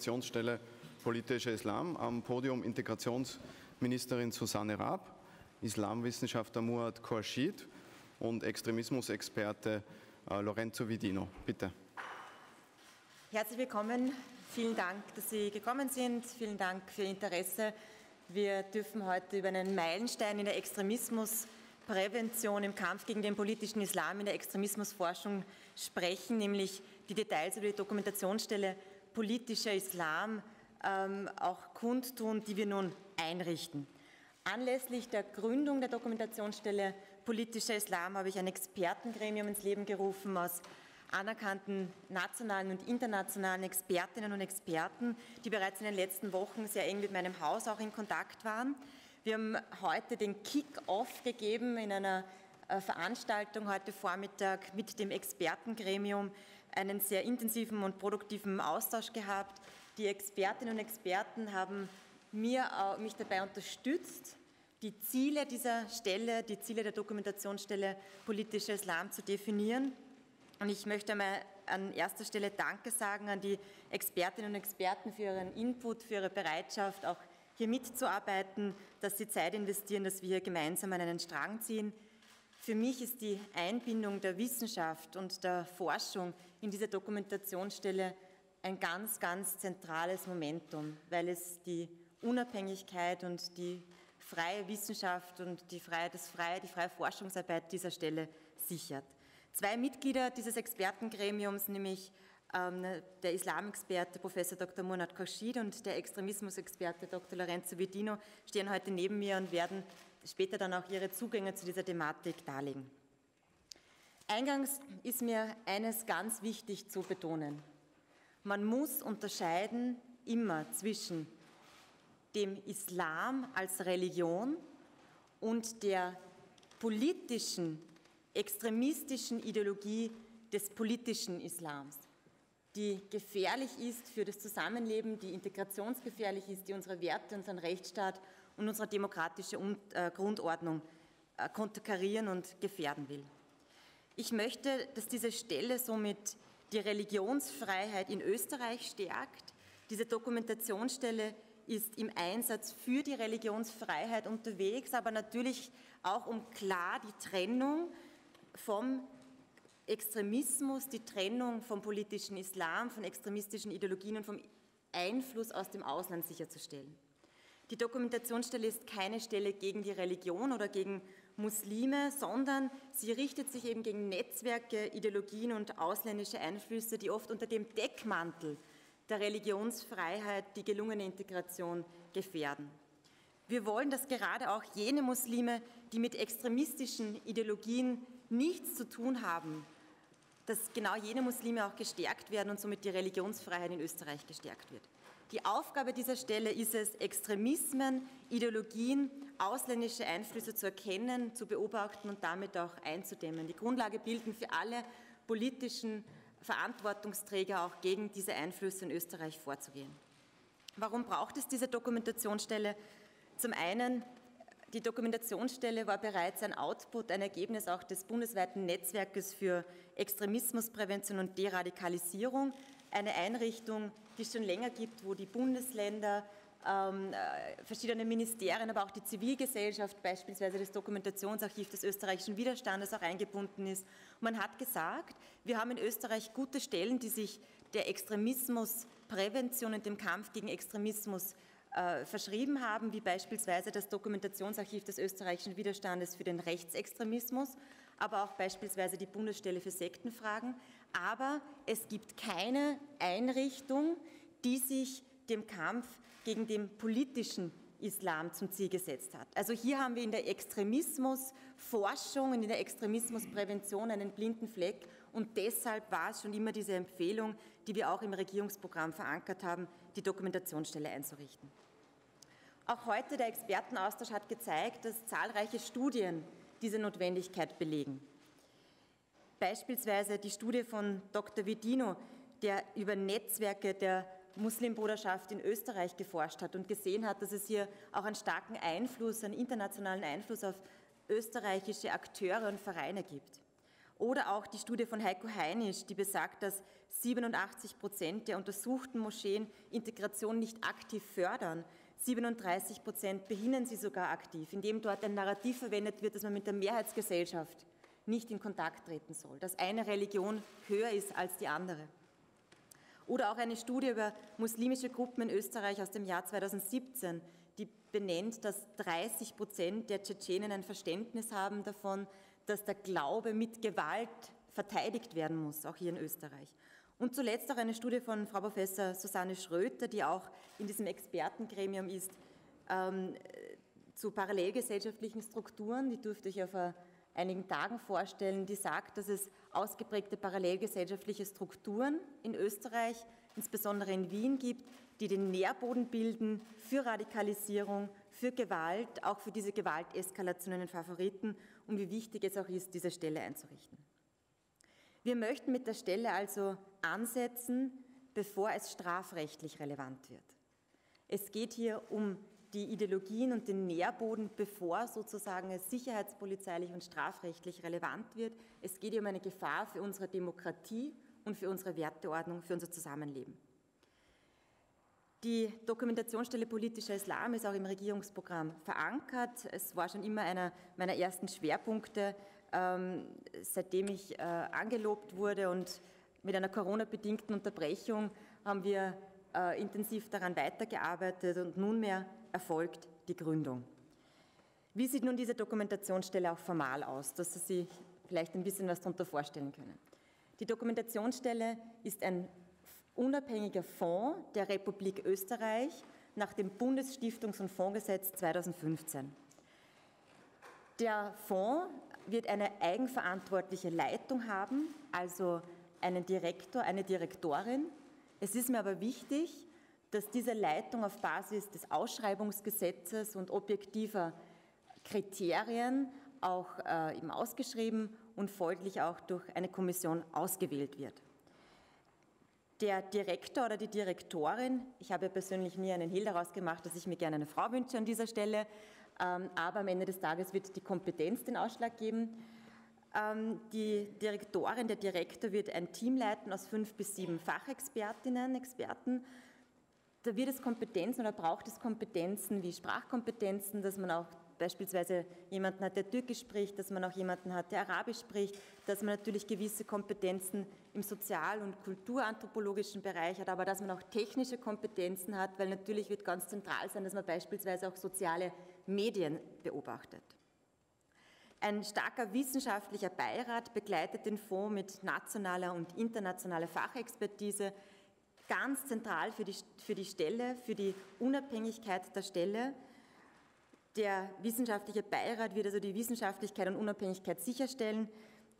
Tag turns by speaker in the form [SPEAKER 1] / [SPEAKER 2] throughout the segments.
[SPEAKER 1] Integrationsstelle Politischer Islam. Am Podium Integrationsministerin Susanne Raab, Islamwissenschaftler Muad Khorshid und Extremismusexperte äh, Lorenzo Vidino. Bitte.
[SPEAKER 2] Herzlich willkommen. Vielen Dank, dass Sie gekommen sind. Vielen Dank für Ihr Interesse. Wir dürfen heute über einen Meilenstein in der Extremismusprävention im Kampf gegen den politischen Islam in der Extremismusforschung sprechen, nämlich die Details über die Dokumentationsstelle politischer Islam ähm, auch kundtun, die wir nun einrichten. Anlässlich der Gründung der Dokumentationsstelle politischer Islam habe ich ein Expertengremium ins Leben gerufen aus anerkannten nationalen und internationalen Expertinnen und Experten, die bereits in den letzten Wochen sehr eng mit meinem Haus auch in Kontakt waren. Wir haben heute den Kick-off gegeben in einer äh, Veranstaltung heute Vormittag mit dem Expertengremium einen sehr intensiven und produktiven Austausch gehabt. Die Expertinnen und Experten haben mir, mich dabei unterstützt, die Ziele dieser Stelle, die Ziele der Dokumentationsstelle politischer Islam zu definieren. Und ich möchte einmal an erster Stelle Danke sagen an die Expertinnen und Experten für ihren Input, für ihre Bereitschaft, auch hier mitzuarbeiten, dass sie Zeit investieren, dass wir hier gemeinsam an einen Strang ziehen. Für mich ist die Einbindung der Wissenschaft und der Forschung in diese Dokumentationsstelle ein ganz, ganz zentrales Momentum, weil es die Unabhängigkeit und die freie Wissenschaft und die freie, das freie, die freie Forschungsarbeit dieser Stelle sichert. Zwei Mitglieder dieses Expertengremiums, nämlich ähm, der Islamexperte Professor Dr. Monat Khorshid und der Extremismusexperte Dr. Lorenzo Vidino, stehen heute neben mir und werden später dann auch ihre Zugänge zu dieser Thematik darlegen. Eingangs ist mir eines ganz wichtig zu betonen. Man muss unterscheiden immer zwischen dem Islam als Religion und der politischen, extremistischen Ideologie des politischen Islams, die gefährlich ist für das Zusammenleben, die integrationsgefährlich ist, die unsere Werte, unseren Rechtsstaat und unsere demokratische äh, Grundordnung äh, konterkarieren und gefährden will. Ich möchte, dass diese Stelle somit die Religionsfreiheit in Österreich stärkt. Diese Dokumentationsstelle ist im Einsatz für die Religionsfreiheit unterwegs, aber natürlich auch um klar die Trennung vom Extremismus, die Trennung vom politischen Islam, von extremistischen Ideologien und vom Einfluss aus dem Ausland sicherzustellen. Die Dokumentationsstelle ist keine Stelle gegen die Religion oder gegen Muslime, sondern sie richtet sich eben gegen Netzwerke, Ideologien und ausländische Einflüsse, die oft unter dem Deckmantel der Religionsfreiheit die gelungene Integration gefährden. Wir wollen, dass gerade auch jene Muslime, die mit extremistischen Ideologien nichts zu tun haben, dass genau jene Muslime auch gestärkt werden und somit die Religionsfreiheit in Österreich gestärkt wird. Die Aufgabe dieser Stelle ist es, Extremismen, Ideologien, ausländische Einflüsse zu erkennen, zu beobachten und damit auch einzudämmen. Die Grundlage bilden für alle politischen Verantwortungsträger auch gegen diese Einflüsse in Österreich vorzugehen. Warum braucht es diese Dokumentationsstelle? Zum einen die Dokumentationsstelle war bereits ein Output, ein Ergebnis auch des bundesweiten Netzwerkes für Extremismusprävention und Deradikalisierung, eine Einrichtung, die es schon länger gibt, wo die Bundesländer, ähm, äh, verschiedene Ministerien, aber auch die Zivilgesellschaft, beispielsweise das Dokumentationsarchiv des österreichischen Widerstandes auch eingebunden ist. Man hat gesagt, wir haben in Österreich gute Stellen, die sich der Extremismusprävention und dem Kampf gegen Extremismus äh, verschrieben haben, wie beispielsweise das Dokumentationsarchiv des österreichischen Widerstandes für den Rechtsextremismus, aber auch beispielsweise die Bundesstelle für Sektenfragen. Aber es gibt keine Einrichtung, die sich dem Kampf gegen den politischen Islam zum Ziel gesetzt hat. Also hier haben wir in der Extremismusforschung und in der Extremismusprävention einen blinden Fleck und deshalb war es schon immer diese Empfehlung, die wir auch im Regierungsprogramm verankert haben, die Dokumentationsstelle einzurichten. Auch heute der Expertenaustausch hat gezeigt, dass zahlreiche Studien diese Notwendigkeit belegen. Beispielsweise die Studie von Dr. Vidino, der über Netzwerke der Muslimbruderschaft in Österreich geforscht hat und gesehen hat, dass es hier auch einen starken Einfluss, einen internationalen Einfluss auf österreichische Akteure und Vereine gibt. Oder auch die Studie von Heiko Heinisch, die besagt, dass 87 Prozent der untersuchten Moscheen Integration nicht aktiv fördern. 37 Prozent behindern sie sogar aktiv, indem dort ein Narrativ verwendet wird, dass man mit der Mehrheitsgesellschaft nicht in Kontakt treten soll, dass eine Religion höher ist als die andere. Oder auch eine Studie über muslimische Gruppen in Österreich aus dem Jahr 2017, die benennt, dass 30 Prozent der Tschetschenen ein Verständnis haben davon, dass der Glaube mit Gewalt verteidigt werden muss, auch hier in Österreich. Und zuletzt auch eine Studie von Frau Professor Susanne Schröter, die auch in diesem Expertengremium ist, ähm, zu parallelgesellschaftlichen Strukturen, die durfte ich auf einigen Tagen vorstellen, die sagt, dass es ausgeprägte parallelgesellschaftliche Strukturen in Österreich, insbesondere in Wien gibt, die den Nährboden bilden für Radikalisierung, für Gewalt, auch für diese Gewalteskalationen in Favoriten und wie wichtig es auch ist, diese Stelle einzurichten. Wir möchten mit der Stelle also ansetzen, bevor es strafrechtlich relevant wird. Es geht hier um die Ideologien und den Nährboden, bevor sozusagen es sicherheitspolizeilich und strafrechtlich relevant wird. Es geht hier um eine Gefahr für unsere Demokratie und für unsere Werteordnung, für unser Zusammenleben. Die Dokumentationsstelle politischer Islam ist auch im Regierungsprogramm verankert. Es war schon immer einer meiner ersten Schwerpunkte, ähm, seitdem ich äh, angelobt wurde und mit einer Corona-bedingten Unterbrechung haben wir äh, intensiv daran weitergearbeitet und nunmehr erfolgt die Gründung. Wie sieht nun diese Dokumentationsstelle auch formal aus, dass Sie sich vielleicht ein bisschen was darunter vorstellen können? Die Dokumentationsstelle ist ein unabhängiger Fonds der Republik Österreich nach dem Bundesstiftungs- und Fondsgesetz 2015. Der Fonds wird eine eigenverantwortliche Leitung haben, also einen Direktor, eine Direktorin. Es ist mir aber wichtig, dass diese Leitung auf Basis des Ausschreibungsgesetzes und objektiver Kriterien auch äh, eben ausgeschrieben und folglich auch durch eine Kommission ausgewählt wird. Der Direktor oder die Direktorin, ich habe persönlich nie einen Hehl daraus gemacht, dass ich mir gerne eine Frau wünsche an dieser Stelle, ähm, aber am Ende des Tages wird die Kompetenz den Ausschlag geben. Ähm, die Direktorin, der Direktor wird ein Team leiten aus fünf bis sieben Fachexpertinnen, Experten. Da wird es Kompetenzen oder braucht es Kompetenzen wie Sprachkompetenzen, dass man auch beispielsweise jemanden hat, der Türkisch spricht, dass man auch jemanden hat, der Arabisch spricht, dass man natürlich gewisse Kompetenzen im sozial- und kulturanthropologischen Bereich hat, aber dass man auch technische Kompetenzen hat, weil natürlich wird ganz zentral sein, dass man beispielsweise auch soziale Medien beobachtet. Ein starker wissenschaftlicher Beirat begleitet den Fonds mit nationaler und internationaler Fachexpertise, ganz zentral für die, für die Stelle, für die Unabhängigkeit der Stelle der wissenschaftliche Beirat wird also die Wissenschaftlichkeit und Unabhängigkeit sicherstellen.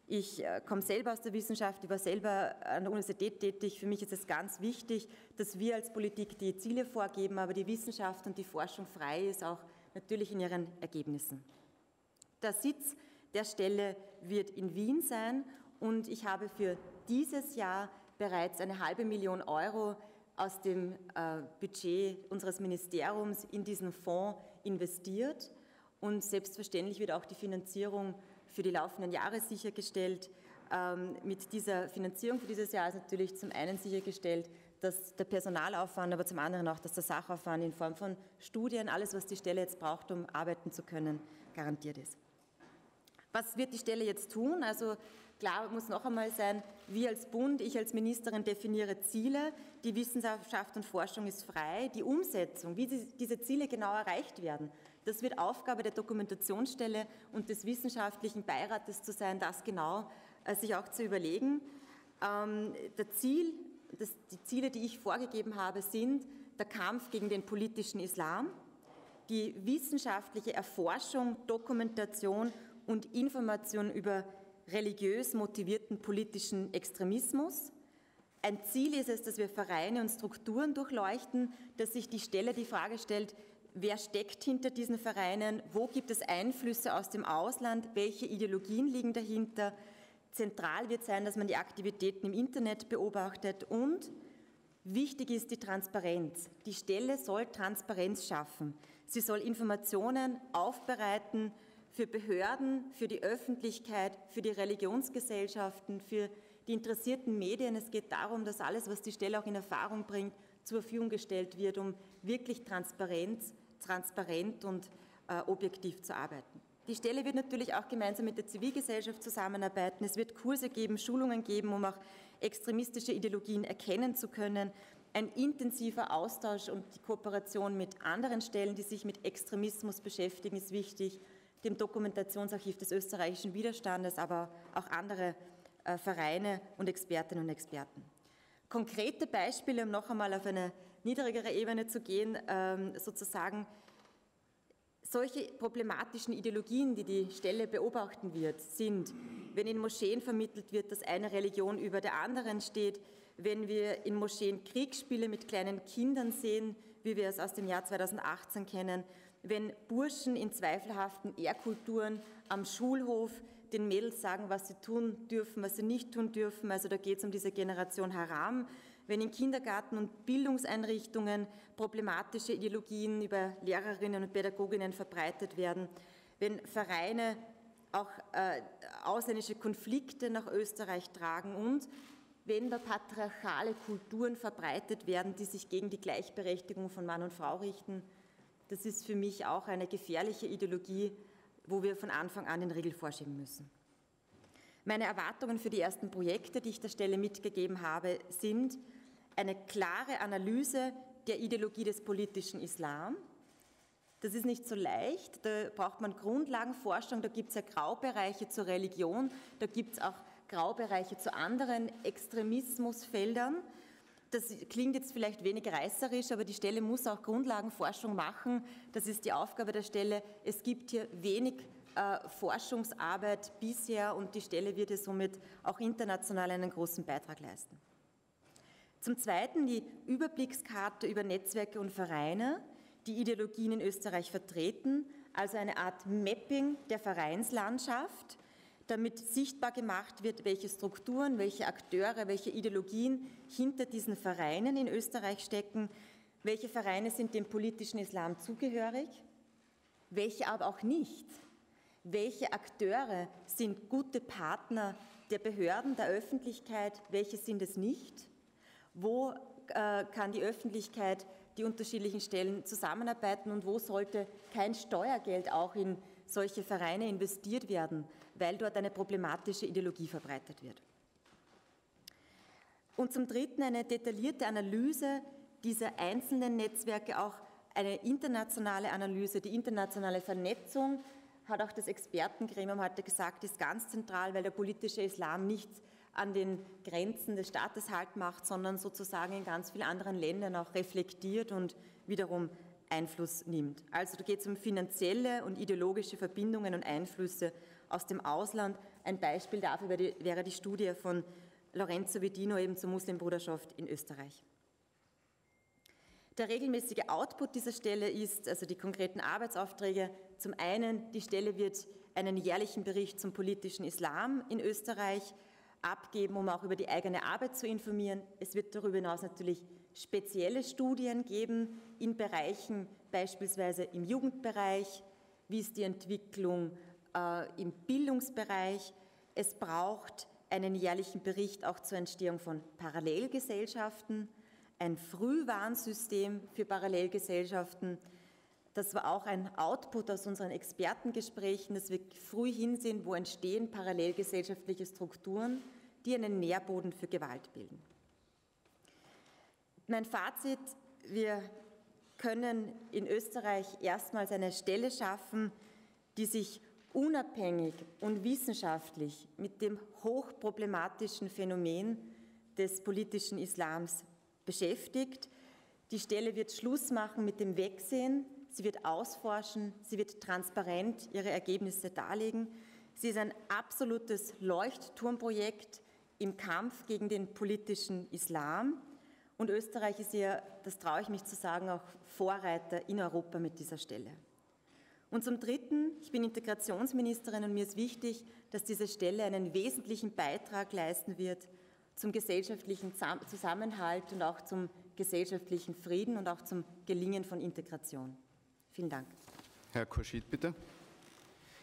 [SPEAKER 2] Ich äh, komme selber aus der Wissenschaft, ich war selber an der Universität tätig. Für mich ist es ganz wichtig, dass wir als Politik die Ziele vorgeben, aber die Wissenschaft und die Forschung frei ist, auch natürlich in ihren Ergebnissen. Der Sitz der Stelle wird in Wien sein und ich habe für dieses Jahr bereits eine halbe Million Euro aus dem äh, Budget unseres Ministeriums in diesen Fonds investiert und selbstverständlich wird auch die Finanzierung für die laufenden Jahre sichergestellt. Ähm, mit dieser Finanzierung für dieses Jahr ist natürlich zum einen sichergestellt, dass der Personalaufwand, aber zum anderen auch, dass der Sachaufwand in Form von Studien, alles, was die Stelle jetzt braucht, um arbeiten zu können, garantiert ist. Was wird die Stelle jetzt tun? Also klar muss noch einmal sein, wir als Bund, ich als Ministerin definiere Ziele, die Wissenschaft und Forschung ist frei, die Umsetzung, wie diese Ziele genau erreicht werden, das wird Aufgabe der Dokumentationsstelle und des wissenschaftlichen Beirates zu sein, das genau äh, sich auch zu überlegen. Ähm, der Ziel, die Ziele, die ich vorgegeben habe, sind der Kampf gegen den politischen Islam, die wissenschaftliche Erforschung, Dokumentation und Information über religiös motivierten politischen Extremismus. Ein Ziel ist es, dass wir Vereine und Strukturen durchleuchten, dass sich die Stelle die Frage stellt, wer steckt hinter diesen Vereinen, wo gibt es Einflüsse aus dem Ausland, welche Ideologien liegen dahinter. Zentral wird sein, dass man die Aktivitäten im Internet beobachtet und wichtig ist die Transparenz. Die Stelle soll Transparenz schaffen. Sie soll Informationen aufbereiten, für Behörden, für die Öffentlichkeit, für die Religionsgesellschaften, für die interessierten Medien. Es geht darum, dass alles, was die Stelle auch in Erfahrung bringt, zur Verfügung gestellt wird, um wirklich transparent, transparent und äh, objektiv zu arbeiten. Die Stelle wird natürlich auch gemeinsam mit der Zivilgesellschaft zusammenarbeiten. Es wird Kurse geben, Schulungen geben, um auch extremistische Ideologien erkennen zu können. Ein intensiver Austausch und die Kooperation mit anderen Stellen, die sich mit Extremismus beschäftigen, ist wichtig. Dem Dokumentationsarchiv des österreichischen Widerstandes, aber auch andere äh, Vereine und Expertinnen und Experten. Konkrete Beispiele, um noch einmal auf eine niedrigere Ebene zu gehen, ähm, sozusagen solche problematischen Ideologien, die die Stelle beobachten wird, sind, wenn in Moscheen vermittelt wird, dass eine Religion über der anderen steht, wenn wir in Moscheen Kriegsspiele mit kleinen Kindern sehen, wie wir es aus dem Jahr 2018 kennen, wenn Burschen in zweifelhaften Ehrkulturen am Schulhof den Mädels sagen, was sie tun dürfen, was sie nicht tun dürfen. Also da geht es um diese Generation Haram. Wenn in Kindergarten und Bildungseinrichtungen problematische Ideologien über Lehrerinnen und Pädagoginnen verbreitet werden, wenn Vereine auch äh, ausländische Konflikte nach Österreich tragen und wenn da patriarchale Kulturen verbreitet werden, die sich gegen die Gleichberechtigung von Mann und Frau richten, das ist für mich auch eine gefährliche Ideologie, wo wir von Anfang an den Riegel vorschieben müssen. Meine Erwartungen für die ersten Projekte, die ich der Stelle mitgegeben habe, sind eine klare Analyse der Ideologie des politischen Islam. Das ist nicht so leicht, da braucht man Grundlagenforschung, da gibt es ja Graubereiche zur Religion, da gibt es auch Graubereiche zu anderen Extremismusfeldern. Das klingt jetzt vielleicht wenig reißerisch, aber die Stelle muss auch Grundlagenforschung machen. Das ist die Aufgabe der Stelle. Es gibt hier wenig äh, Forschungsarbeit bisher und die Stelle wird hier somit auch international einen großen Beitrag leisten. Zum Zweiten die Überblickskarte über Netzwerke und Vereine, die Ideologien in Österreich vertreten, also eine Art Mapping der Vereinslandschaft damit sichtbar gemacht wird, welche Strukturen, welche Akteure, welche Ideologien hinter diesen Vereinen in Österreich stecken, welche Vereine sind dem politischen Islam zugehörig, welche aber auch nicht, welche Akteure sind gute Partner der Behörden, der Öffentlichkeit, welche sind es nicht, wo äh, kann die Öffentlichkeit die unterschiedlichen Stellen zusammenarbeiten und wo sollte kein Steuergeld auch in solche Vereine investiert werden, weil dort eine problematische Ideologie verbreitet wird. Und zum Dritten eine detaillierte Analyse dieser einzelnen Netzwerke, auch eine internationale Analyse, die internationale Vernetzung, hat auch das Expertengremium heute gesagt, ist ganz zentral, weil der politische Islam nicht an den Grenzen des Staates Halt macht, sondern sozusagen in ganz vielen anderen Ländern auch reflektiert und wiederum Einfluss nimmt. Also da geht es um finanzielle und ideologische Verbindungen und Einflüsse aus dem Ausland. Ein Beispiel dafür wäre die Studie von Lorenzo Vedino eben zur Muslimbruderschaft in Österreich. Der regelmäßige Output dieser Stelle ist, also die konkreten Arbeitsaufträge, zum einen, die Stelle wird einen jährlichen Bericht zum politischen Islam in Österreich abgeben, um auch über die eigene Arbeit zu informieren. Es wird darüber hinaus natürlich spezielle Studien geben in Bereichen, beispielsweise im Jugendbereich, wie ist die Entwicklung äh, im Bildungsbereich. Es braucht einen jährlichen Bericht auch zur Entstehung von Parallelgesellschaften, ein Frühwarnsystem für Parallelgesellschaften. Das war auch ein Output aus unseren Expertengesprächen, dass wir früh hinsehen, wo entstehen parallelgesellschaftliche Strukturen, die einen Nährboden für Gewalt bilden. Mein Fazit, wir können in Österreich erstmals eine Stelle schaffen, die sich unabhängig und wissenschaftlich mit dem hochproblematischen Phänomen des politischen Islams beschäftigt. Die Stelle wird Schluss machen mit dem Wegsehen, sie wird ausforschen, sie wird transparent ihre Ergebnisse darlegen. Sie ist ein absolutes Leuchtturmprojekt im Kampf gegen den politischen Islam. Und Österreich ist ja, das traue ich mich zu sagen, auch Vorreiter in Europa mit dieser Stelle. Und zum Dritten, ich bin Integrationsministerin und mir ist wichtig, dass diese Stelle einen wesentlichen Beitrag leisten wird zum gesellschaftlichen Zusammenhalt und auch zum gesellschaftlichen Frieden und auch zum Gelingen von Integration. Vielen Dank.
[SPEAKER 1] Herr Kurschid, bitte.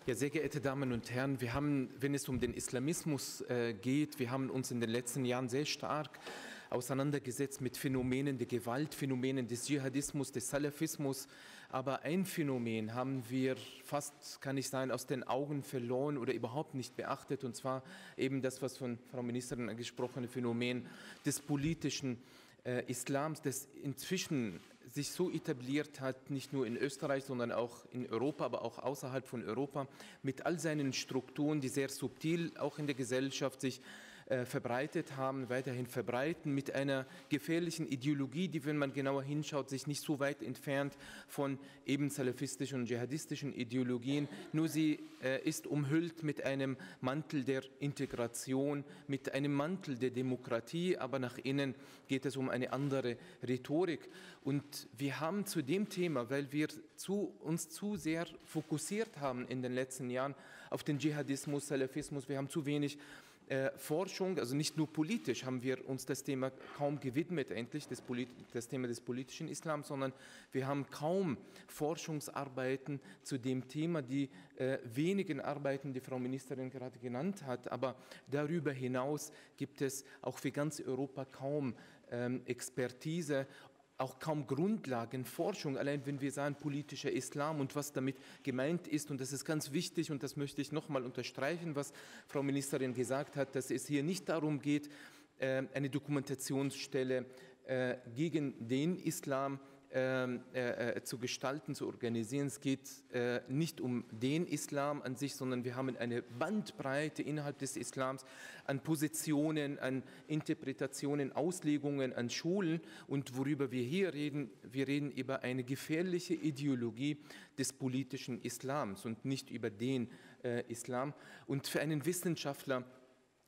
[SPEAKER 3] Ja, sehr geehrte Damen und Herren, wir haben, wenn es um den Islamismus äh, geht, wir haben uns in den letzten Jahren sehr stark auseinandergesetzt mit Phänomenen der Gewalt, Phänomenen des Dschihadismus, des Salafismus. Aber ein Phänomen haben wir fast, kann ich sagen, aus den Augen verloren oder überhaupt nicht beachtet, und zwar eben das, was von Frau Ministerin angesprochene Phänomen des politischen äh, Islams, das inzwischen sich so etabliert hat, nicht nur in Österreich, sondern auch in Europa, aber auch außerhalb von Europa, mit all seinen Strukturen, die sehr subtil auch in der Gesellschaft sich äh, verbreitet haben, weiterhin verbreiten, mit einer gefährlichen Ideologie, die, wenn man genauer hinschaut, sich nicht so weit entfernt von eben salafistischen und dschihadistischen Ideologien. Nur sie äh, ist umhüllt mit einem Mantel der Integration, mit einem Mantel der Demokratie, aber nach innen geht es um eine andere Rhetorik. Und wir haben zu dem Thema, weil wir zu, uns zu sehr fokussiert haben in den letzten Jahren auf den Dschihadismus, Salafismus, wir haben zu wenig Forschung, also nicht nur politisch haben wir uns das Thema kaum gewidmet, endlich das, das, Thema des politischen Islam, sondern wir haben kaum Forschungsarbeiten zu dem Thema, die äh, wenigen Arbeiten, die Frau Ministerin gerade genannt hat, aber darüber hinaus gibt es auch für ganz Europa kaum ähm, Expertise auch kaum Grundlagenforschung, allein wenn wir sagen politischer Islam und was damit gemeint ist. Und das ist ganz wichtig und das möchte ich nochmal unterstreichen, was Frau Ministerin gesagt hat, dass es hier nicht darum geht, äh, eine Dokumentationsstelle äh, gegen den Islam ähm, äh, äh, zu gestalten, zu organisieren. Es geht äh, nicht um den Islam an sich, sondern wir haben eine Bandbreite innerhalb des Islams an Positionen, an Interpretationen, Auslegungen, an Schulen. Und worüber wir hier reden, wir reden über eine gefährliche Ideologie des politischen Islams und nicht über den Islam. Und für einen Wissenschaftler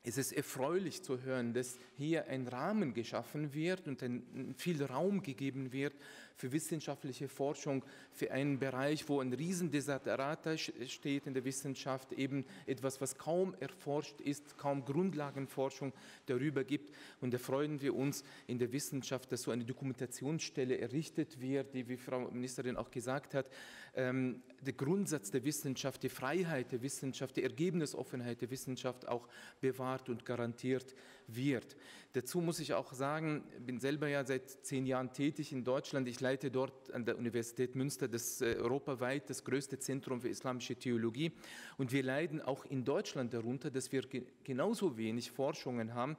[SPEAKER 3] es ist erfreulich zu hören, dass hier ein Rahmen geschaffen wird und ein, viel Raum gegeben wird für wissenschaftliche Forschung, für einen Bereich, wo ein Riesendesaterata steht in der Wissenschaft, eben etwas, was kaum erforscht ist, kaum Grundlagenforschung darüber gibt. Und da freuen wir uns in der Wissenschaft, dass so eine Dokumentationsstelle errichtet wird, die, wie Frau Ministerin auch gesagt hat, ähm, der Grundsatz der Wissenschaft, die Freiheit der Wissenschaft, die Ergebnisoffenheit der Wissenschaft auch bewahrt und garantiert wird. Dazu muss ich auch sagen, ich bin selber ja seit zehn Jahren tätig in Deutschland. Ich leite dort an der Universität Münster das äh, europaweit das größte Zentrum für islamische Theologie. Und wir leiden auch in Deutschland darunter, dass wir genauso wenig Forschungen haben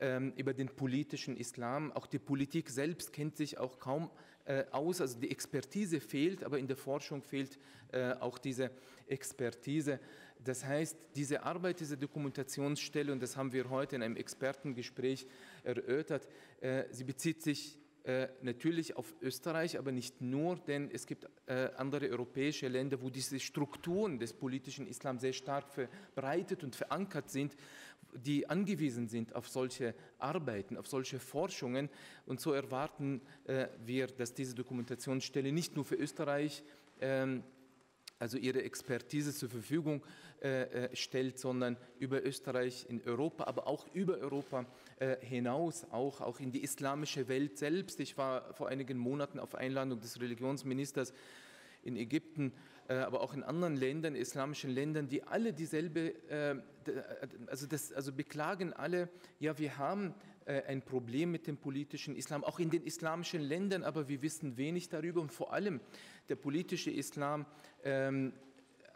[SPEAKER 3] ähm, über den politischen Islam. Auch die Politik selbst kennt sich auch kaum äh, aus. Also die Expertise fehlt, aber in der Forschung fehlt äh, auch diese Expertise. Das heißt, diese Arbeit, diese Dokumentationsstelle, und das haben wir heute in einem Expertengespräch erörtert, äh, sie bezieht sich äh, natürlich auf Österreich, aber nicht nur, denn es gibt äh, andere europäische Länder, wo diese Strukturen des politischen Islam sehr stark verbreitet und verankert sind, die angewiesen sind auf solche Arbeiten, auf solche Forschungen. Und so erwarten wir, dass diese Dokumentationsstelle nicht nur für Österreich ähm, also ihre Expertise zur Verfügung äh, äh, stellt, sondern über Österreich in Europa, aber auch über Europa äh, hinaus, auch, auch in die islamische Welt selbst. Ich war vor einigen Monaten auf Einladung des Religionsministers in Ägypten, äh, aber auch in anderen Ländern, islamischen Ländern, die alle dieselbe, äh, also, das, also beklagen alle, ja, wir haben äh, ein Problem mit dem politischen Islam, auch in den islamischen Ländern, aber wir wissen wenig darüber und vor allem der politische Islam ähm,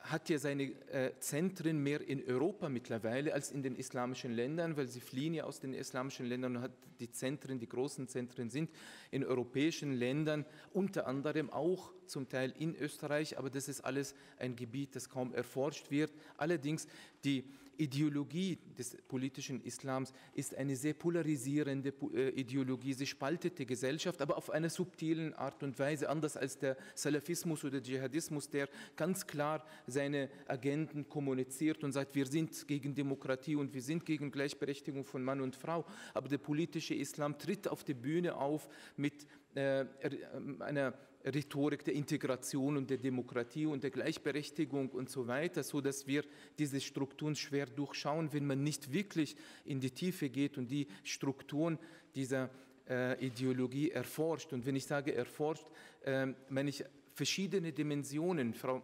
[SPEAKER 3] hat ja seine äh, Zentren mehr in Europa mittlerweile als in den islamischen Ländern, weil sie fliehen ja aus den islamischen Ländern und hat die Zentren, die großen Zentren sind in europäischen Ländern, unter anderem auch zum Teil in Österreich, aber das ist alles ein Gebiet, das kaum erforscht wird. Allerdings die Ideologie des politischen Islams ist eine sehr polarisierende äh, Ideologie. Sie spaltet die Gesellschaft, aber auf eine subtilen Art und Weise, anders als der Salafismus oder Dschihadismus, der ganz klar seine Agenten kommuniziert und sagt, wir sind gegen Demokratie und wir sind gegen Gleichberechtigung von Mann und Frau. Aber der politische Islam tritt auf die Bühne auf mit äh, einer Rhetorik der Integration und der Demokratie und der Gleichberechtigung und so weiter, so dass wir diese Strukturen schwer durchschauen, wenn man nicht wirklich in die Tiefe geht und die Strukturen dieser äh, Ideologie erforscht. Und wenn ich sage erforscht, äh, meine ich verschiedene Dimensionen. Frau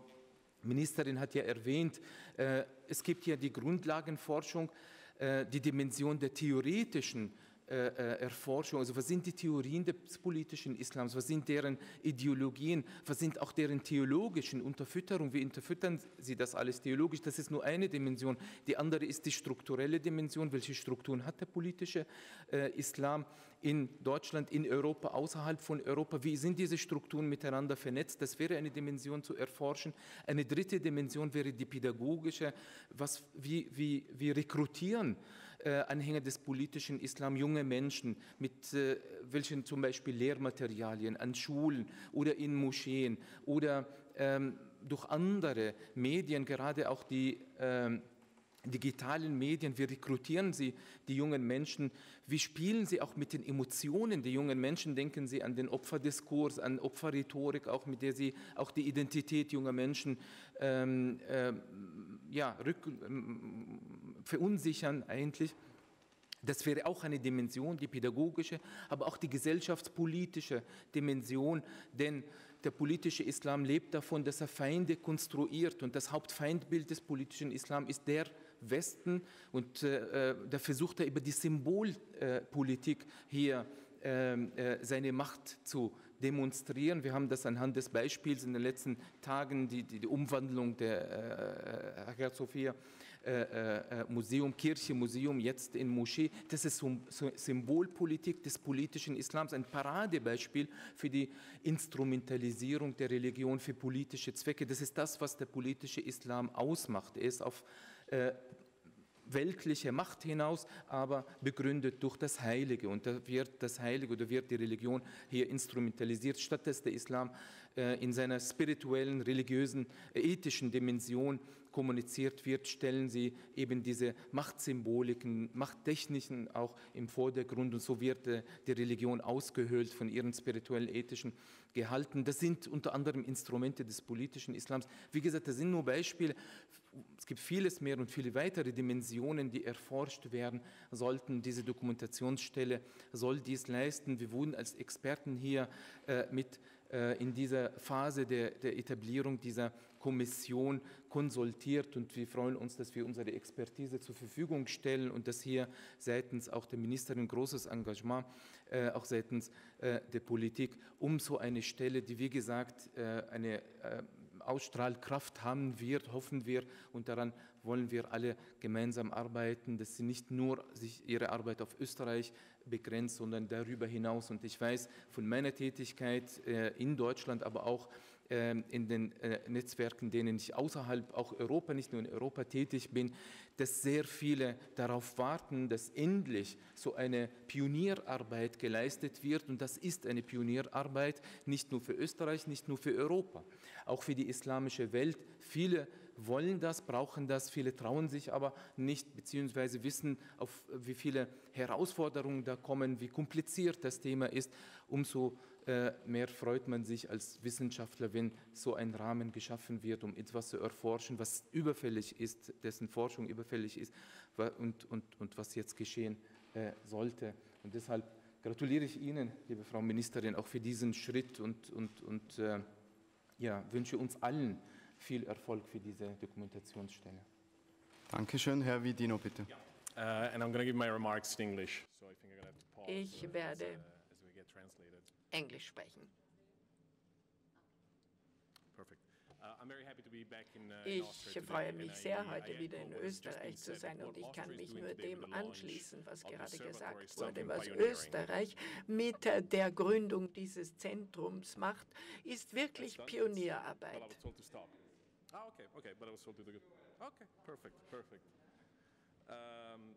[SPEAKER 3] Ministerin hat ja erwähnt, äh, es gibt ja die Grundlagenforschung, äh, die Dimension der theoretischen äh, Erforschung, also was sind die Theorien des politischen Islams, was sind deren Ideologien, was sind auch deren theologischen Unterfütterungen, wie unterfüttern sie das alles theologisch, das ist nur eine Dimension. Die andere ist die strukturelle Dimension, welche Strukturen hat der politische äh, Islam in Deutschland, in Europa, außerhalb von Europa, wie sind diese Strukturen miteinander vernetzt, das wäre eine Dimension zu erforschen. Eine dritte Dimension wäre die pädagogische, was, wie, wie, wie rekrutieren äh, Anhänger des politischen Islam, junge Menschen, mit äh, welchen zum Beispiel Lehrmaterialien an Schulen oder in Moscheen oder ähm, durch andere Medien, gerade auch die ähm, digitalen Medien, wie rekrutieren Sie die jungen Menschen, wie spielen Sie auch mit den Emotionen der jungen Menschen, denken Sie an den Opferdiskurs, an Opferrhetorik, auch mit der Sie auch die Identität junger Menschen ähm, äh, ja, rück, verunsichern eigentlich. Das wäre auch eine Dimension, die pädagogische, aber auch die gesellschaftspolitische Dimension, denn der politische Islam lebt davon, dass er Feinde konstruiert und das Hauptfeindbild des politischen Islam ist der Westen und äh, äh da versucht er über die Symbolpolitik äh, hier ähm, äh, seine Macht zu demonstrieren. Wir haben das anhand des Beispiels in den letzten Tagen, die, die, die Umwandlung der äh, Hagia Sophia äh, äh, Museum, Kirche, Museum, jetzt in Moschee. Das ist Symbolpolitik des politischen Islams, ein Paradebeispiel für die Instrumentalisierung der Religion für politische Zwecke. Das ist das, was der politische Islam ausmacht. Er ist auf äh, weltliche Macht hinaus, aber begründet durch das Heilige. Und da wird das Heilige oder wird die Religion hier instrumentalisiert, statt dass der Islam äh, in seiner spirituellen, religiösen, ethischen Dimension kommuniziert wird, stellen sie eben diese Machtsymboliken, Machttechniken auch im Vordergrund und so wird äh, die Religion ausgehöhlt von ihren spirituell ethischen Gehalten. Das sind unter anderem Instrumente des politischen Islams. Wie gesagt, das sind nur Beispiele. Es gibt vieles mehr und viele weitere Dimensionen, die erforscht werden sollten. Diese Dokumentationsstelle soll dies leisten. Wir wurden als Experten hier äh, mit äh, in dieser Phase der, der Etablierung dieser Kommission konsultiert und wir freuen uns, dass wir unsere Expertise zur Verfügung stellen und dass hier seitens auch der Ministerin großes Engagement, äh, auch seitens äh, der Politik, um so eine Stelle, die wie gesagt äh, eine äh, Ausstrahlkraft haben wird, hoffen wir und daran wollen wir alle gemeinsam arbeiten, dass sie nicht nur sich ihre Arbeit auf Österreich begrenzt, sondern darüber hinaus. Und ich weiß von meiner Tätigkeit äh, in Deutschland, aber auch in den äh, Netzwerken, denen ich außerhalb auch Europa, nicht nur in Europa tätig bin, dass sehr viele darauf warten, dass endlich so eine Pionierarbeit geleistet wird. Und das ist eine Pionierarbeit nicht nur für Österreich, nicht nur für Europa, auch für die islamische Welt. Viele wollen das, brauchen das, viele trauen sich aber nicht, beziehungsweise wissen, auf wie viele Herausforderungen da kommen, wie kompliziert das Thema ist. Umso mehr freut man sich als Wissenschaftler, wenn so ein Rahmen geschaffen wird, um etwas zu erforschen, was überfällig ist, dessen Forschung überfällig ist und, und, und was jetzt geschehen äh, sollte. Und deshalb gratuliere ich Ihnen, liebe Frau Ministerin, auch für diesen Schritt und, und, und äh, ja, wünsche uns allen viel Erfolg für diese Dokumentationsstelle.
[SPEAKER 1] Dankeschön, Herr Vidino, bitte.
[SPEAKER 4] Uh,
[SPEAKER 5] ich werde Englisch sprechen. Uh, ich freue mich sehr, heute wieder in Österreich zu sein und ich kann mich nur dem anschließen, was gerade gesagt wurde. Was Österreich mit der Gründung dieses Zentrums macht, ist wirklich Pionierarbeit. Ah, okay, okay, but I was told to do it. Okay, perfect, perfect. Um,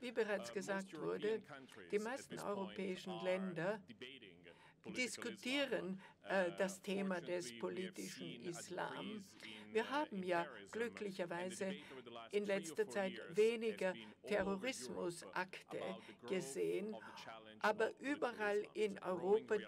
[SPEAKER 5] Wie bereits uh, gesagt wurde, die meisten europäischen Länder diskutieren äh, uh, das Thema des politischen Islam. Wir haben ja glücklicherweise in letzter Zeit weniger Terrorismusakte gesehen, aber überall in Europa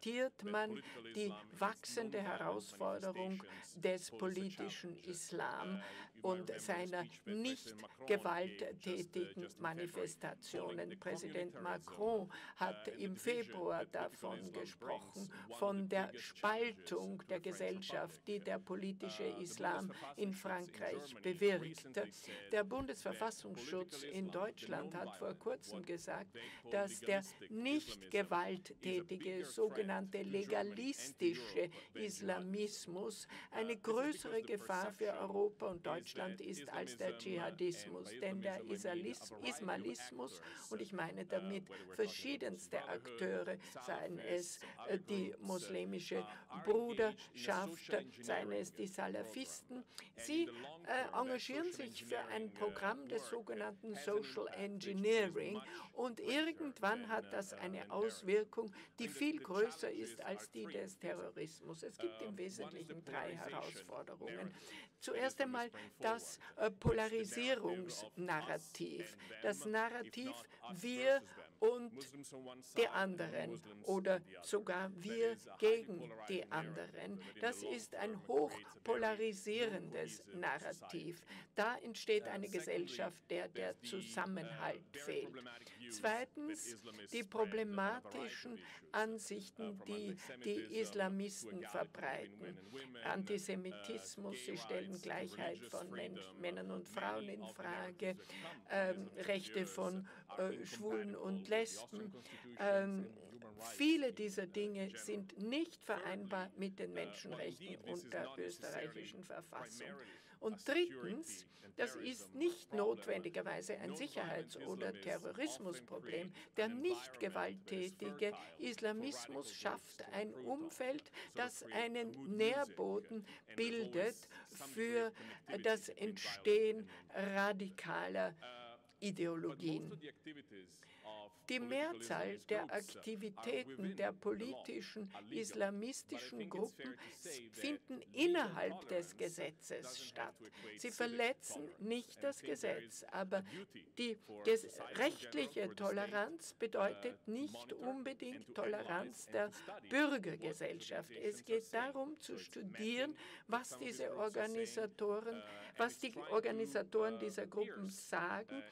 [SPEAKER 5] diskutiert man die wachsende Herausforderung des politischen Islam und seiner nicht gewalttätigen Manifestationen. Präsident Macron hat im Februar davon gesprochen, von der Spaltung der Gesellschaft, die der politische Islam in Frankreich bewirkt. Der Bundesverfassungsschutz in Deutschland hat vor kurzem gesagt, dass der nicht gewalttätige sogenannte legalistische Islamismus. Eine größere Gefahr für Europa und Deutschland ist als der Dschihadismus. Denn der Ismalismus, und ich meine damit verschiedenste Akteure, seien es äh, die muslimische Bruderschaft, seien es die Salafisten, sie äh, engagieren sich für ein Programm des sogenannten Social Engineering. und irgendwann hat das eine Auswirkung, die viel größer ist als die des Terrorismus. Es gibt im Wesentlichen drei Herausforderungen. Zuerst einmal das äh, Polarisierungsnarrativ, das Narrativ wir und die anderen oder sogar wir gegen die anderen. Das ist ein hochpolarisierendes Narrativ. Da entsteht eine Gesellschaft, der der Zusammenhalt fehlt. Zweitens die problematischen Ansichten, die die Islamisten verbreiten. Antisemitismus, sie stellen Gleichheit von Männern und Frauen in Frage, äh, Rechte von äh, Schwulen und Lesben. Ähm, viele dieser Dinge sind nicht vereinbar mit den Menschenrechten und der österreichischen Verfassung. Und drittens, das ist nicht notwendigerweise ein Sicherheits- oder Terrorismusproblem. Der nicht gewalttätige Islamismus schafft ein Umfeld, das einen Nährboden bildet für das Entstehen radikaler Ideologien. Die Mehrzahl der Aktivitäten der politischen islamistischen Gruppen finden innerhalb des Gesetzes statt. Sie verletzen nicht das Gesetz, aber die rechtliche Toleranz bedeutet nicht unbedingt Toleranz der Bürgergesellschaft. Es geht darum zu studieren, was diese Organisatoren, was die Organisatoren dieser Gruppen sagen.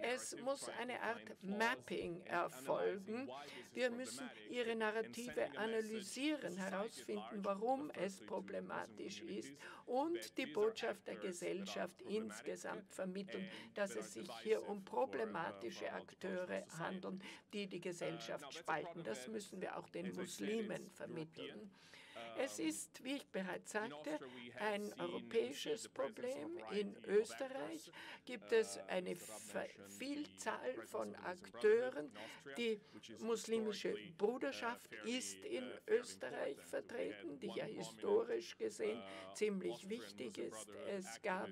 [SPEAKER 5] Es muss eine Art Mapping erfolgen. Wir müssen ihre Narrative analysieren, herausfinden, warum es problematisch ist und die Botschaft der Gesellschaft insgesamt vermitteln, dass es sich hier um problematische Akteure handelt, die die Gesellschaft spalten. Das müssen wir auch den Muslimen vermitteln. Es ist, wie ich bereits sagte, ein europäisches Problem. In Österreich gibt es eine Vielzahl von Akteuren. Die muslimische Bruderschaft ist in Österreich vertreten, die ja historisch gesehen ziemlich wichtig ist. Es gab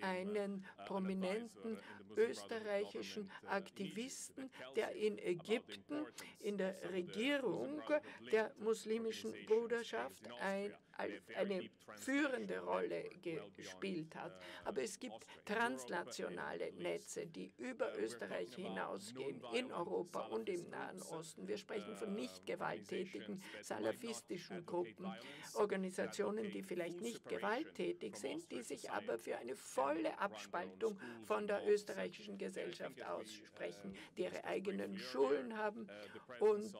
[SPEAKER 5] einen prominenten österreichischen Aktivisten, der in Ägypten in der Regierung der muslimischen Bruderschaft ein, eine führende Rolle gespielt hat. Aber es gibt transnationale Netze, die über Österreich hinausgehen, in Europa und im Nahen Osten. Wir sprechen von nicht gewalttätigen salafistischen Gruppen, Organisationen, die vielleicht nicht gewalttätig sind, die sich aber für eine volle Abspaltung von der österreichischen Gesellschaft aussprechen, die ihre eigenen Schulen haben und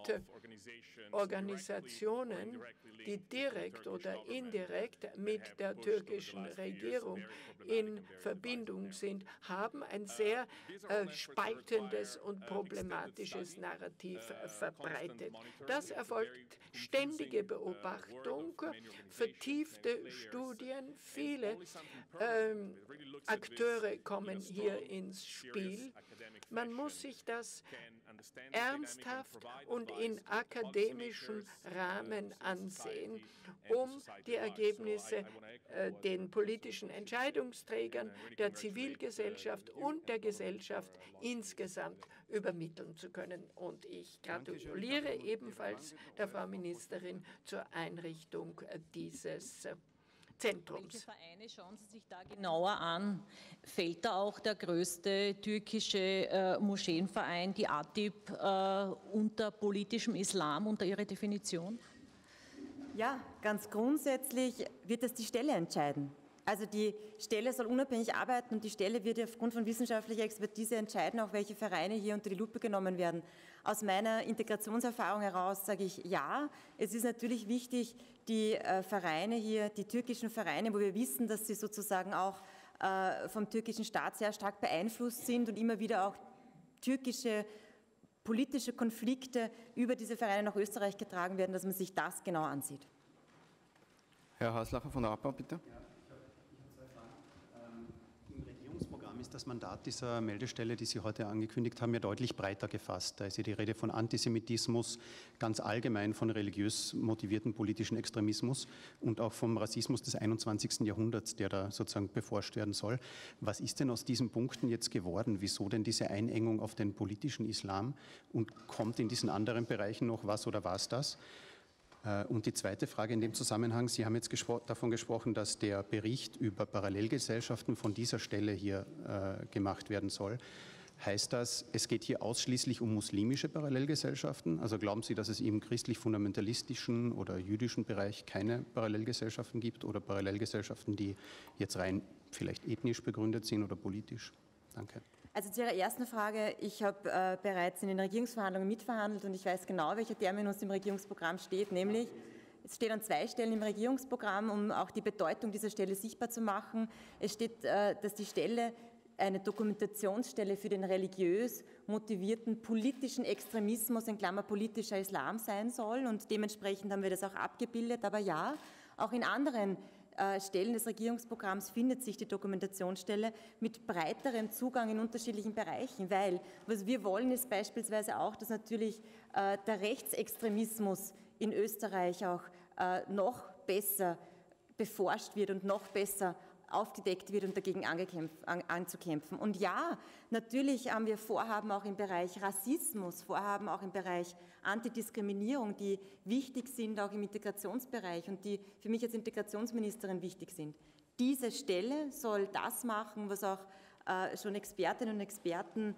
[SPEAKER 5] Organisationen, die direkt oder indirekt mit der türkischen Regierung in Verbindung sind, haben ein sehr äh, spaltendes und problematisches Narrativ verbreitet. Das erfolgt ständige Beobachtung, vertiefte Studien, viele ähm, Akteure kommen hier ins Spiel. Man muss sich das ernsthaft und in akademischem Rahmen ansehen, um die Ergebnisse äh, den politischen Entscheidungsträgern, der Zivilgesellschaft und der Gesellschaft insgesamt übermitteln zu können. Und ich gratuliere ebenfalls der Frau Ministerin zur Einrichtung dieses Zentrums.
[SPEAKER 4] Welche Vereine schauen Sie sich da genauer an? Fällt da auch der größte türkische äh, Moscheenverein, die ATIP, äh, unter politischem Islam, unter Ihre Definition?
[SPEAKER 2] Ja, ganz grundsätzlich wird es die Stelle entscheiden. Also die Stelle soll unabhängig arbeiten und die Stelle wird aufgrund von wissenschaftlicher Expertise entscheiden, auch welche Vereine hier unter die Lupe genommen werden. Aus meiner Integrationserfahrung heraus sage ich ja. Es ist natürlich wichtig, die äh, Vereine hier, die türkischen Vereine, wo wir wissen, dass sie sozusagen auch äh, vom türkischen Staat sehr stark beeinflusst sind und immer wieder auch türkische politische Konflikte über diese Vereine nach Österreich getragen werden, dass man sich das genau ansieht.
[SPEAKER 1] Herr Haslacher von der APA, bitte. Ja.
[SPEAKER 6] Ist das Mandat dieser Meldestelle, die Sie heute angekündigt haben, ja deutlich breiter gefasst. Da ist ja die Rede von Antisemitismus, ganz allgemein von religiös motivierten politischen Extremismus und auch vom Rassismus des 21. Jahrhunderts, der da sozusagen beforscht werden soll. Was ist denn aus diesen Punkten jetzt geworden? Wieso denn diese Einengung auf den politischen Islam? Und kommt in diesen anderen Bereichen noch was oder war es das? Äh, und die zweite Frage in dem Zusammenhang, Sie haben jetzt gespro davon gesprochen, dass der Bericht über Parallelgesellschaften von dieser Stelle hier äh, gemacht werden soll. Heißt das, es geht hier ausschließlich um muslimische Parallelgesellschaften? Also glauben Sie, dass es im christlich-fundamentalistischen oder jüdischen Bereich keine Parallelgesellschaften gibt oder Parallelgesellschaften, die jetzt rein vielleicht ethnisch begründet sind oder politisch? Danke.
[SPEAKER 2] Also zu Ihrer ersten Frage. Ich habe äh, bereits in den Regierungsverhandlungen mitverhandelt und ich weiß genau, welcher Terminus im Regierungsprogramm steht, nämlich es steht an zwei Stellen im Regierungsprogramm, um auch die Bedeutung dieser Stelle sichtbar zu machen. Es steht, äh, dass die Stelle eine Dokumentationsstelle für den religiös motivierten politischen Extremismus in Klammer politischer Islam sein soll und dementsprechend haben wir das auch abgebildet. Aber ja, auch in anderen Stellen des Regierungsprogramms findet sich die Dokumentationsstelle mit breiterem Zugang in unterschiedlichen Bereichen, weil was wir wollen ist beispielsweise auch, dass natürlich äh, der Rechtsextremismus in Österreich auch äh, noch besser beforscht wird und noch besser aufgedeckt wird und dagegen anzukämpfen. Und ja, natürlich haben wir Vorhaben auch im Bereich Rassismus, Vorhaben auch im Bereich Antidiskriminierung, die wichtig sind, auch im Integrationsbereich und die für mich als Integrationsministerin wichtig sind. Diese Stelle soll das machen, was auch äh, schon Expertinnen und Experten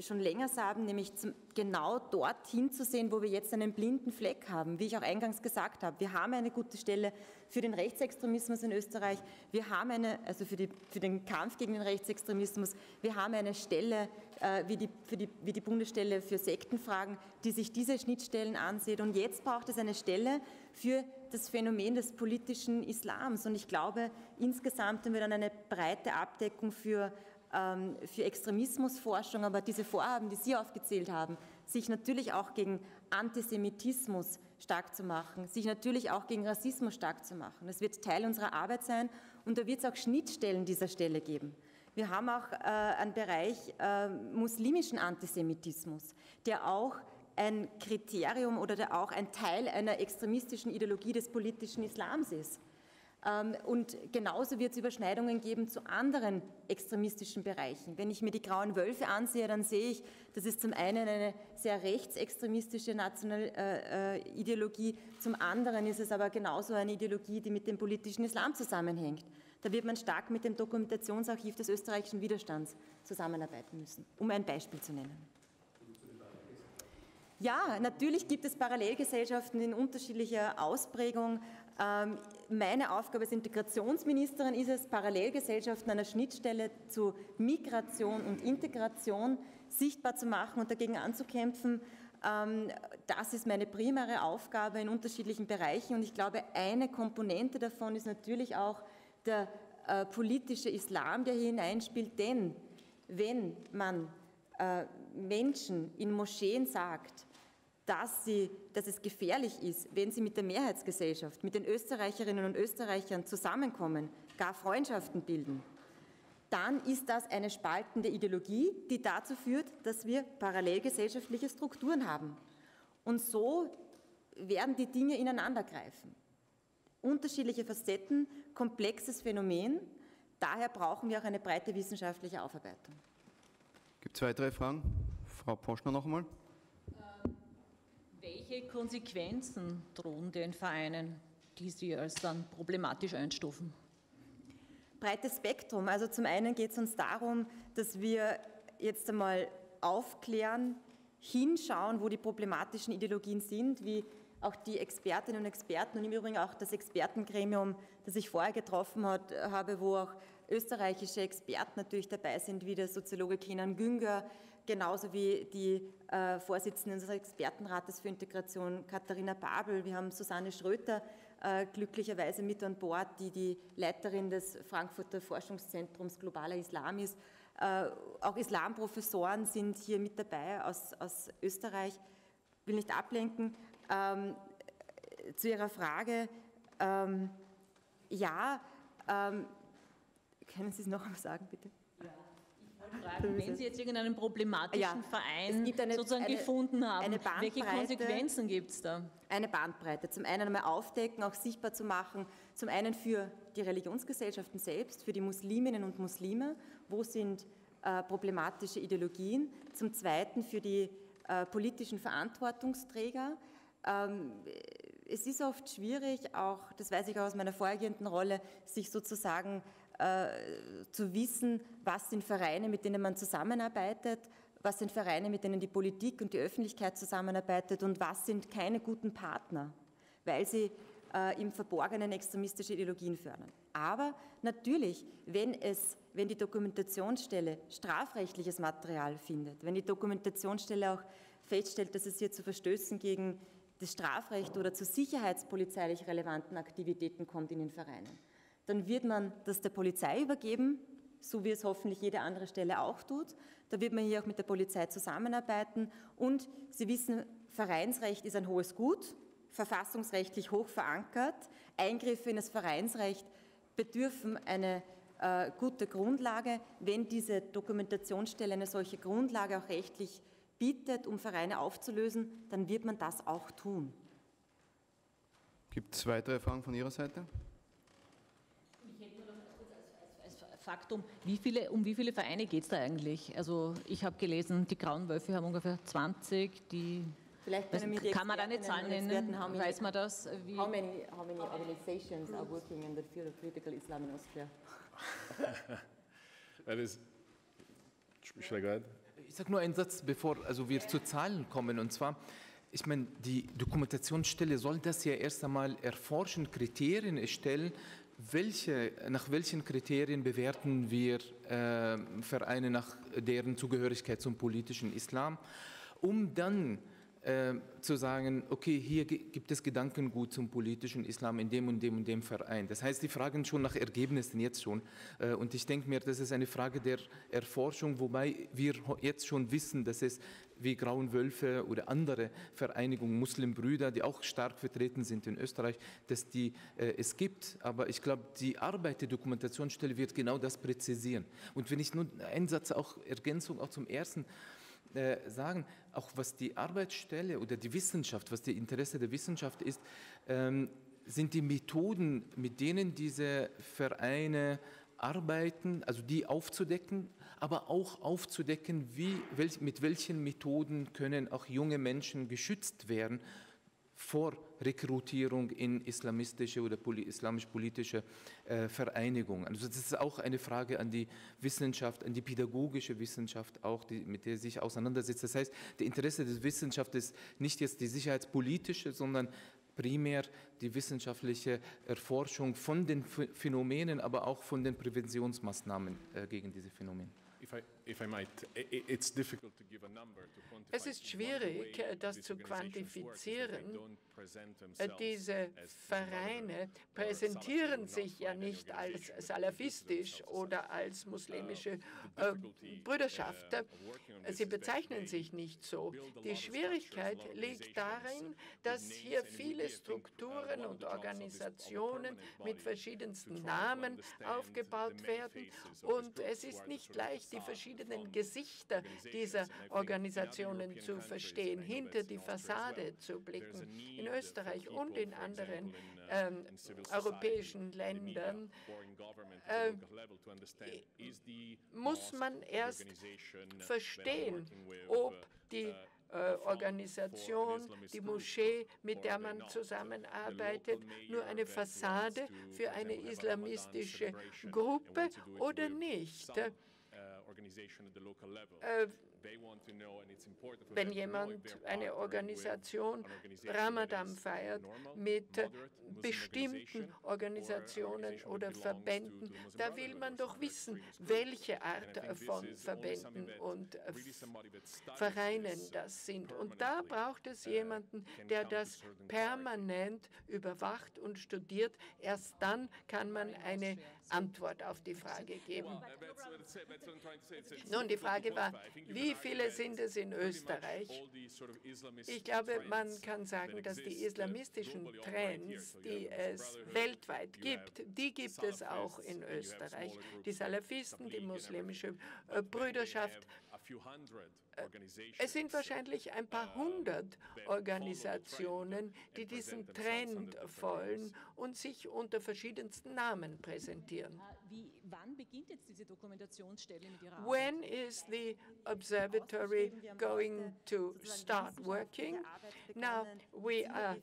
[SPEAKER 2] schon länger sagen, nämlich genau dort hinzusehen, wo wir jetzt einen blinden Fleck haben. Wie ich auch eingangs gesagt habe, wir haben eine gute Stelle für den Rechtsextremismus in Österreich. Wir haben eine, also für, die, für den Kampf gegen den Rechtsextremismus, wir haben eine Stelle äh, wie, die, für die, wie die Bundesstelle für Sektenfragen, die sich diese Schnittstellen ansieht. Und jetzt braucht es eine Stelle für das Phänomen des politischen Islams. Und ich glaube, insgesamt haben wir dann eine breite Abdeckung für für Extremismusforschung, aber diese Vorhaben, die Sie aufgezählt haben, sich natürlich auch gegen Antisemitismus stark zu machen, sich natürlich auch gegen Rassismus stark zu machen. Das wird Teil unserer Arbeit sein und da wird es auch Schnittstellen dieser Stelle geben. Wir haben auch äh, einen Bereich äh, muslimischen Antisemitismus, der auch ein Kriterium oder der auch ein Teil einer extremistischen Ideologie des politischen Islams ist. Ähm, und genauso wird es Überschneidungen geben zu anderen extremistischen Bereichen. Wenn ich mir die Grauen Wölfe ansehe, dann sehe ich, das ist zum einen eine sehr rechtsextremistische National, äh, äh, zum anderen ist es aber genauso eine Ideologie, die mit dem politischen Islam zusammenhängt. Da wird man stark mit dem Dokumentationsarchiv des österreichischen Widerstands zusammenarbeiten müssen, um ein Beispiel zu nennen. Ja, natürlich gibt es Parallelgesellschaften in unterschiedlicher Ausprägung. Ähm, meine Aufgabe als Integrationsministerin ist es, Parallelgesellschaften an der Schnittstelle zu Migration und Integration sichtbar zu machen und dagegen anzukämpfen. Ähm, das ist meine primäre Aufgabe in unterschiedlichen Bereichen und ich glaube, eine Komponente davon ist natürlich auch der äh, politische Islam, der hier hineinspielt, denn wenn man äh, Menschen in Moscheen sagt, dass, sie, dass es gefährlich ist, wenn sie mit der Mehrheitsgesellschaft, mit den Österreicherinnen und Österreichern zusammenkommen, gar Freundschaften bilden, dann ist das eine spaltende Ideologie, die dazu führt, dass wir parallelgesellschaftliche Strukturen haben. Und so werden die Dinge ineinandergreifen. Unterschiedliche Facetten, komplexes Phänomen. Daher brauchen wir auch eine breite wissenschaftliche Aufarbeitung.
[SPEAKER 1] Gibt es weitere Fragen? Frau Poschner noch einmal.
[SPEAKER 4] Welche Konsequenzen drohen den Vereinen, die Sie als dann problematisch einstufen?
[SPEAKER 2] Breites Spektrum. Also zum einen geht es uns darum, dass wir jetzt einmal aufklären, hinschauen, wo die problematischen Ideologien sind, wie auch die Expertinnen und Experten und im Übrigen auch das Expertengremium, das ich vorher getroffen hat, habe, wo auch österreichische Experten natürlich dabei sind, wie der Soziologe Kenan Günger, genauso wie die äh, Vorsitzende unseres Expertenrates für Integration Katharina Babel. Wir haben Susanne Schröter äh, glücklicherweise mit an Bord, die die Leiterin des Frankfurter Forschungszentrums Globaler Islam ist. Äh, auch Islamprofessoren sind hier mit dabei aus, aus Österreich. Ich will nicht ablenken. Ähm, zu Ihrer Frage, ähm, ja, ähm, können Sie es noch einmal sagen, bitte?
[SPEAKER 4] Fragen, wenn Sie jetzt irgendeinen problematischen ja, Verein eine, sozusagen eine, gefunden haben, welche Konsequenzen gibt es da?
[SPEAKER 2] Eine Bandbreite. Zum einen einmal aufdecken, auch sichtbar zu machen, zum einen für die Religionsgesellschaften selbst, für die Musliminnen und Muslime, wo sind äh, problematische Ideologien, zum zweiten für die äh, politischen Verantwortungsträger. Ähm, es ist oft schwierig, auch, das weiß ich auch aus meiner vorhergehenden Rolle, sich sozusagen zu wissen, was sind Vereine, mit denen man zusammenarbeitet, was sind Vereine, mit denen die Politik und die Öffentlichkeit zusammenarbeitet und was sind keine guten Partner, weil sie äh, im Verborgenen extremistische Ideologien fördern. Aber natürlich, wenn, es, wenn die Dokumentationsstelle strafrechtliches Material findet, wenn die Dokumentationsstelle auch feststellt, dass es hier zu Verstößen gegen das Strafrecht oder zu sicherheitspolizeilich relevanten Aktivitäten kommt in den Vereinen, dann wird man das der Polizei übergeben, so wie es hoffentlich jede andere Stelle auch tut. Da wird man hier auch mit der Polizei zusammenarbeiten. Und Sie wissen, Vereinsrecht ist ein hohes Gut, verfassungsrechtlich hoch verankert. Eingriffe in das Vereinsrecht bedürfen eine äh, gute Grundlage. Wenn diese Dokumentationsstelle eine solche Grundlage auch rechtlich bietet, um Vereine aufzulösen, dann wird man das auch tun.
[SPEAKER 1] Gibt es weitere Fragen von Ihrer Seite?
[SPEAKER 4] Faktum, wie viele, um wie viele Vereine geht es da eigentlich? Also ich habe gelesen, die Grauen Wölfe haben ungefähr 20, die
[SPEAKER 2] Vielleicht
[SPEAKER 4] können wir Kann man da eine Zahl nennen? Weiß man das?
[SPEAKER 2] Wie how, many, how many organizations are working in the field of critical Islam in Austria?
[SPEAKER 3] That is, should I go ahead? Ich sage nur einen Satz, bevor also wir zu Zahlen kommen. Und zwar, ich meine, die Dokumentationsstelle soll das ja erst einmal erforschen, Kriterien erstellen, welche, nach welchen Kriterien bewerten wir äh, Vereine nach deren Zugehörigkeit zum politischen Islam, um dann äh, zu sagen, okay, hier gibt es Gedankengut zum politischen Islam in dem und dem und dem Verein. Das heißt, die fragen schon nach Ergebnissen jetzt schon. Äh, und ich denke mir, das ist eine Frage der Erforschung, wobei wir jetzt schon wissen, dass es wie Grauen Wölfe oder andere Vereinigungen, Muslimbrüder, die auch stark vertreten sind in Österreich, dass die äh, es gibt. Aber ich glaube, die Arbeit der Dokumentationsstelle wird genau das präzisieren. Und wenn ich nur einen Satz auch Ergänzung auch zum ersten äh, sagen, auch was die Arbeitsstelle oder die Wissenschaft, was die Interesse der Wissenschaft ist, ähm, sind die Methoden, mit denen diese Vereine arbeiten, also die aufzudecken, aber auch aufzudecken, wie, welch, mit welchen Methoden können auch junge Menschen geschützt werden vor Rekrutierung in islamistische oder islamisch-politische äh, Vereinigungen. Also das ist auch eine Frage an die Wissenschaft, an die pädagogische Wissenschaft auch, die, mit der sich auseinandersetzt. Das heißt, das Interesse der Wissenschaft ist nicht jetzt die sicherheitspolitische, sondern primär die wissenschaftliche Erforschung von den Phänomenen, aber auch von den Präventionsmaßnahmen äh, gegen diese Phänomene.
[SPEAKER 5] Es ist schwierig, das zu quantifizieren. Äh, diese Vereine präsentieren sich ja nicht als salafistisch oder als muslimische uh, äh, Brüderschaft. Sie bezeichnen sich nicht so. Die Schwierigkeit liegt darin, dass hier viele Strukturen und Organisationen mit verschiedensten Namen aufgebaut werden und es ist nicht leicht, die verschiedenen Gesichter dieser Organisationen zu verstehen, hinter die Fassade zu blicken. In Österreich und in anderen ähm, europäischen Ländern äh, muss man erst verstehen, ob die äh, Organisation, die Moschee, mit der man zusammenarbeitet, nur eine Fassade für eine islamistische Gruppe oder nicht. Äh, wenn jemand eine Organisation Ramadan feiert mit bestimmten Organisationen oder Verbänden, da will man doch wissen, welche Art von Verbänden und Vereinen das sind. Und da braucht es jemanden, der das permanent überwacht und studiert. Erst dann kann man eine Antwort auf die Frage geben. Nun, die Frage war, wie viele sind es in Österreich? Ich glaube, man kann sagen, dass die islamistischen Trends, die es weltweit gibt, die gibt es auch in Österreich. Die Salafisten, die muslimische äh, Brüderschaft, es sind wahrscheinlich ein paar hundert Organisationen, die diesen Trend folgen und sich unter verschiedensten Namen präsentieren.
[SPEAKER 4] Wie, wann beginnt jetzt diese Dokumentationsstelle mit ihrer
[SPEAKER 5] Arbeit? When is the observatory going to start working? Now we are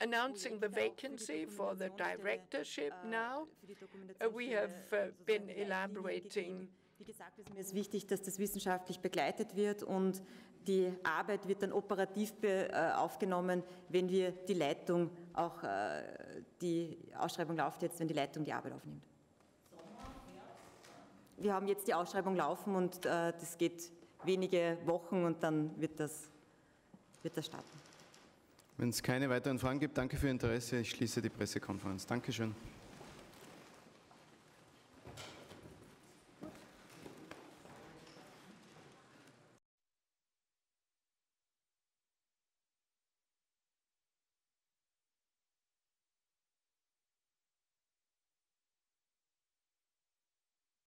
[SPEAKER 5] announcing the vacancy for the directorship now. Uh, we have uh, been elaborating
[SPEAKER 2] wie gesagt, ist mir ist wichtig, dass das wissenschaftlich begleitet wird und die Arbeit wird dann operativ äh, aufgenommen, wenn wir die Leitung auch, äh, die Ausschreibung läuft jetzt, wenn die Leitung die Arbeit aufnimmt. Wir haben jetzt die Ausschreibung laufen und äh, das geht wenige Wochen und dann wird das, wird das starten.
[SPEAKER 1] Wenn es keine weiteren Fragen gibt, danke für Ihr Interesse. Ich schließe die Pressekonferenz. Dankeschön.